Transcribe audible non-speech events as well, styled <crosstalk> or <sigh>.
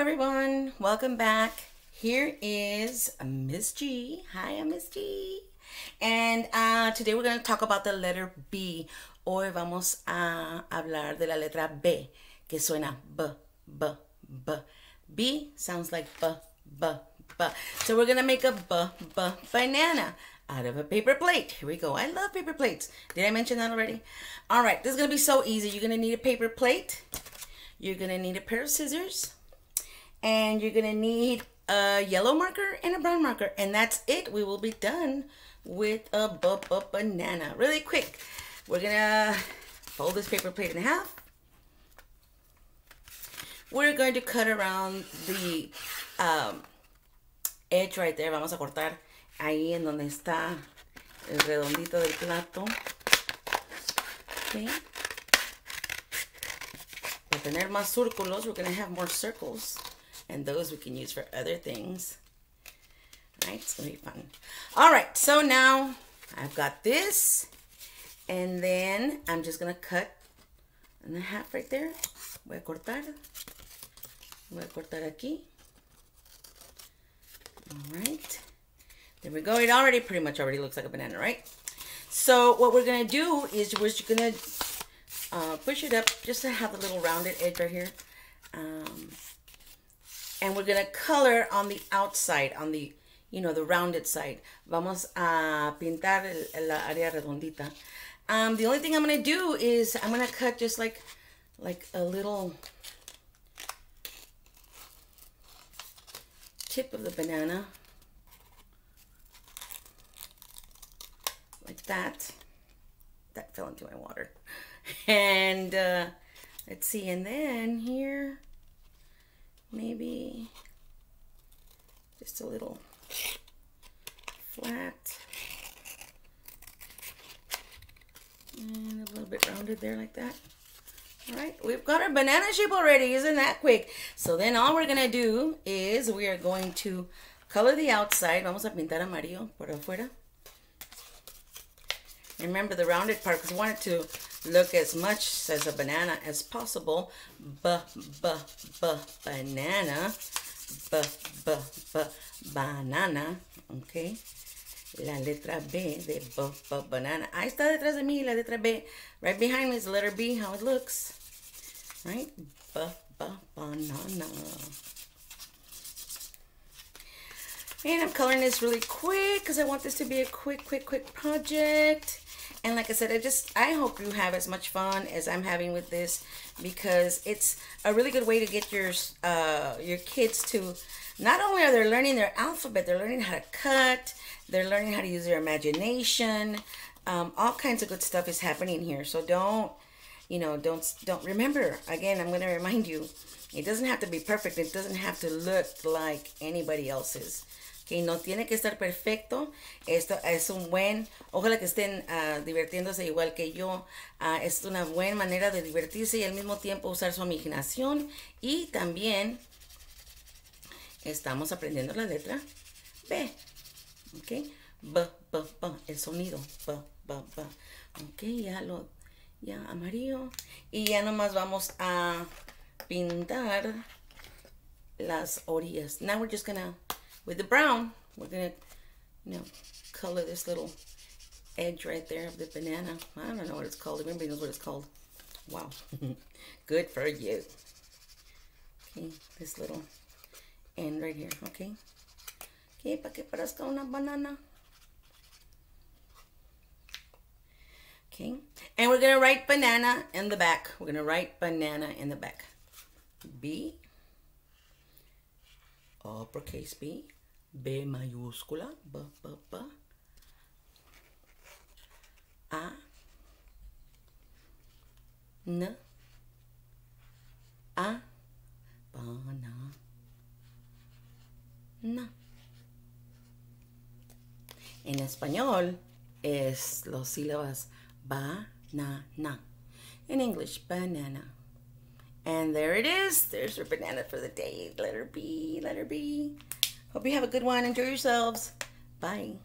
everyone. Welcome back. Here is Miss G. Hi, I'm Miss G. And uh, today we're going to talk about the letter B. Hoy vamos a hablar de la letra B, que suena B, B, B. B sounds like B, B, B. So we're going to make a B, B banana out of a paper plate. Here we go. I love paper plates. Did I mention that already? All right, this is going to be so easy. You're going to need a paper plate. You're going to need a pair of scissors and you're gonna need a yellow marker and a brown marker and that's it. We will be done with a banana. Really quick we're gonna fold this paper plate in half. We're going to cut around the um, edge right there. Vamos a cortar ahí en donde está el redondito del plato. Okay. para tener más círculos we're gonna have more circles and those we can use for other things. All right, it's gonna be fun. All right, so now I've got this, and then I'm just gonna cut in the half right there. Voy a cortar. Voy a cortar aquí. All right, there we go. It already pretty much already looks like a banana, right? So what we're gonna do is we're just gonna uh, push it up just to have the little rounded edge right here. Um, and we're gonna color on the outside, on the, you know, the rounded side. Vamos a pintar el, la área redondita. Um, the only thing I'm gonna do is I'm gonna cut just like, like a little tip of the banana. Like that. That fell into my water. <laughs> And uh, let's see, and then here, maybe just a little flat and a little bit rounded there like that. All right we've got our banana shape already. Isn't that quick? So then all we're gonna do is we are going to color the outside. Vamos a pintar amarillo por afuera. Remember the rounded part because we want it to look as much as a banana as possible. B, b, b, banana. B, b, b, banana. Okay. La letra B de b, b, banana. Ahí está detrás de mí la letra B. Right behind me is the letter B, how it looks. Right? B, b, banana. And I'm coloring this really quick because I want this to be a quick, quick, quick project. And like I said, I just, I hope you have as much fun as I'm having with this because it's a really good way to get your, uh, your kids to, not only are they learning their alphabet, they're learning how to cut, they're learning how to use their imagination. Um, all kinds of good stuff is happening here. So don't, you know, don't, don't remember, again, I'm going to remind you, it doesn't have to be perfect. It doesn't have to look like anybody else's que no tiene que estar perfecto. Esto es un buen, ojalá que estén uh, divirtiéndose igual que yo. Uh, es una buena manera de divertirse y al mismo tiempo usar su imaginación. Y también estamos aprendiendo la letra B. ¿Ok? B, B, B, el sonido. B, B, B. Ok, ya lo, ya amarillo. Y ya nomás vamos a pintar las orillas. Now we're just gonna with the brown, we're gonna, you know, color this little edge right there of the banana. I don't know what it's called. Everybody knows what it's called. Wow. <laughs> Good for you. Okay, this little end right here, okay? Okay, para que parezca una banana. Okay, and we're gonna write banana in the back. We're gonna write banana in the back. B uppercase B, B mayúscula, B, B, B, A, N, A, banana, na. En español es los sílabas banana. In English, banana. And there it is. There's your banana for the day. Letter B, letter B. Hope you have a good one. Enjoy yourselves. Bye.